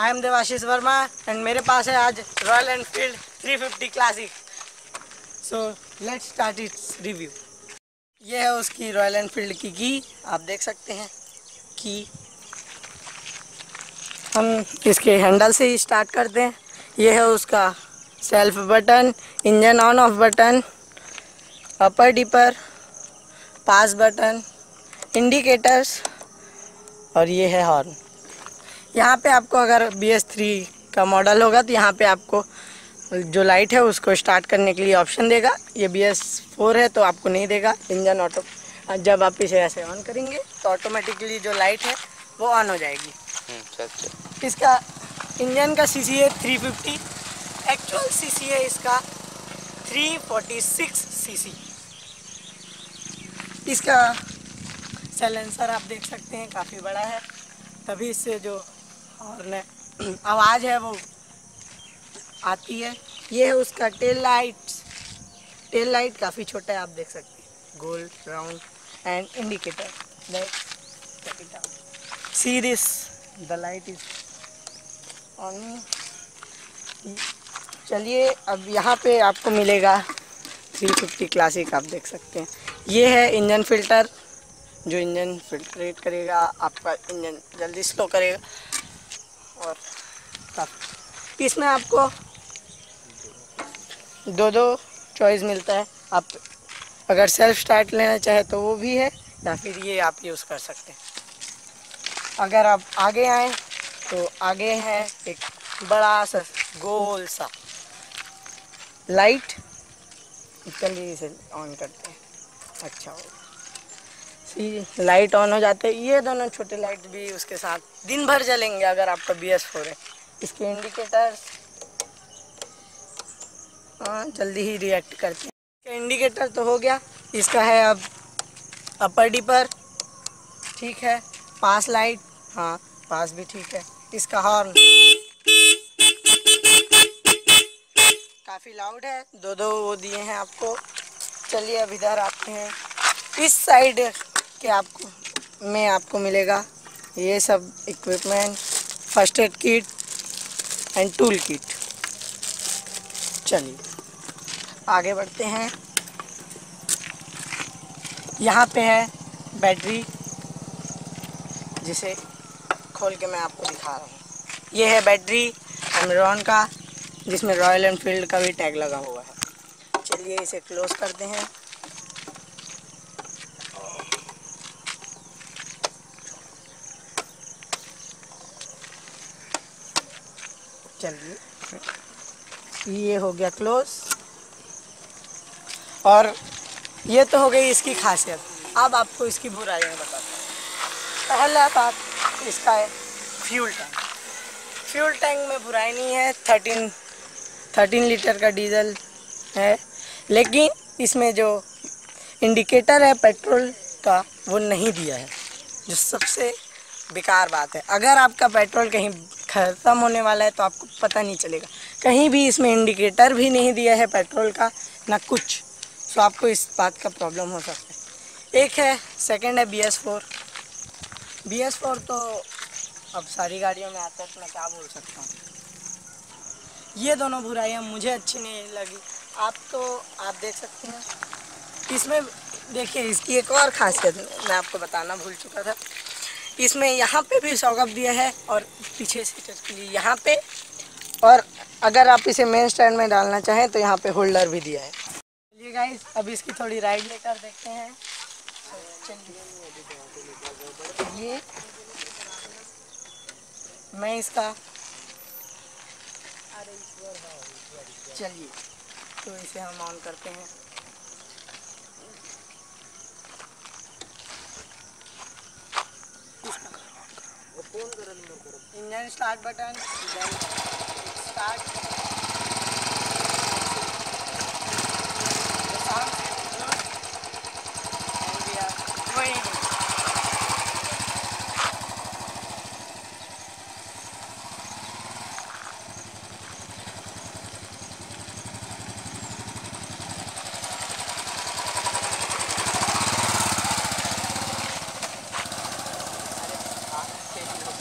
I am Devashish Verma and मेरे पास है आज Royal Enfield 350 classic so let's start its review ये है उसकी रॉयल एनफील्ड की की, आप देख सकते हैं की हम इसके हैंडल से ही स्टार्ट करते हैं। ये है उसका self button engine on off button upper dipper pass button indicators और ये है हॉर्न यहाँ पे आपको अगर बी एस थ्री का मॉडल होगा तो यहाँ पे आपको जो लाइट है उसको स्टार्ट करने के लिए ऑप्शन देगा। ये बी एस फोर है तो आपको नहीं देगा। इंजन ऑटो जब आप इसे ऐसे ऑन करेंगे तो ऑटोमेटिकली जो लाइट है वो ऑन हो जाएगी। अच्छा इसका इंजन का सी सी है three fifty actual C C है इसका three forty six C C इसका सैलेंसर आप देख सकते हैं काफ़ी बड़ा है। तभी इससे जो है आवाज़ है वो, आती है। ये है उसका टेल लाइट टेल लाइट काफ़ी छोटा है, आप देख सकते हैं। Gold round and indicator see this the light is on चलिए, अब यहाँ पे आपको मिलेगा 350 क्लासिक आप देख सकते हैं। ये है इंजन फ़िल्टर, जो इंजन फिल्ट्रेट करेगा, आपका इंजन जल्दी स्लो करेगा। और इसमें आपको दो दो चॉइस मिलता है। आप अगर सेल्फ स्टार्ट लेना चाहे तो वो भी है, या फिर ये आप यूज़ कर सकते हैं। अगर आप आगे आए तो आगे है एक बड़ा सा गोल सा लाइट चलिए इसे ऑन करते हैं। अच्छा हो सी, लाइट ऑन हो जाते हैं। ये दोनों छोटे लाइट भी उसके साथ दिन भर जलेंगे अगर आपका बी एस फोर है। इसके इंडिकेटर्स हाँ जल्दी ही रिएक्ट करते हैं। इसका इंडिकेटर तो हो गया। इसका है अब अपर डिपर ठीक है। पास लाइट हाँ पास भी ठीक है। इसका हॉर्न काफ़ी लाउड है। दो दो वो दिए हैं आपको। चलिए अब इधर आते हैं। इस साइड के आपको, में आपको मिलेगा ये सब equipment first aid kit and tool kit चलिए, आगे बढ़ते हैं। यहाँ पे है बैटरी जिसे खोल के मैं आपको दिखा रहा हूँ। ये है बैटरी एमरॉन का, जिसमें रॉयल एनफील्ड का भी टैग लगा हुआ है। चलिए इसे क्लोज करते हैं। चलिए। ये हो गया क्लोज और ये तो हो गई इसकी खासियत। अब आपको इसकी बुराइयाँ बताता हूँ। पहला बात, इसका है फ्यूल टैंक फ्यूल टैंक में बुराई नहीं है। थर्टीन थर्टीन लीटर का डीजल है। लेकिन इसमें जो इंडिकेटर है पेट्रोल का, वो नहीं दिया है। जो सबसे बेकार बात है। अगर आपका पेट्रोल कहीं ख़त्म होने वाला है तो आपको पता नहीं चलेगा। कहीं भी इसमें इंडिकेटर भी नहीं दिया है पेट्रोल का, ना कुछ। तो आपको इस बात का प्रॉब्लम हो सकता है। एक है सेकंड है B S four B S four तो अब सारी गाड़ियों में आता है तो मैं क्या बोल सकता हूँ? ये दोनों बुराइयाँ मुझे अच्छी नहीं लगी। आप तो आप देख सकते हैं। इसमें, देखिए, इसकी एक और खासियत, मैं आपको बताना भूल चुका था। इसमें यहाँ पे भी सौगप दिया है और पीछे सीटर के लिए यहाँ पे। और अगर आप इसे मेन स्टैंड में डालना चाहें तो यहाँ पे होल्डर भी दिया है। चलिए गाइस अब इसकी थोड़ी राइड लेकर देखते हैं। ये मैं इसका चलिए तो इसे हम ऑन करते हैं। engine start button then start.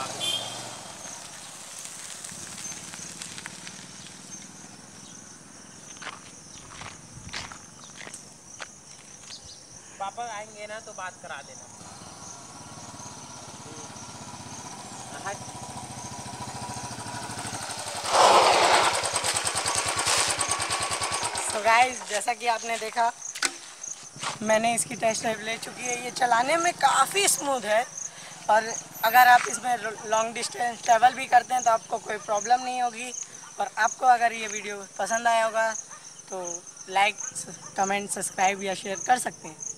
Thank you. पापा आएँगे ना तो बात करा देना। तो गाइस जैसा कि आपने देखा, मैंने इसकी टेस्ट ड्राइव ले चुकी है। ये चलाने में काफ़ी स्मूथ है। और अगर आप इसमें लॉन्ग डिस्टेंस ट्रैवल भी करते हैं तो आपको कोई प्रॉब्लम नहीं होगी। और आपको अगर ये वीडियो पसंद आया होगा तो लाइक कमेंट सब्सक्राइब या शेयर कर सकते हैं।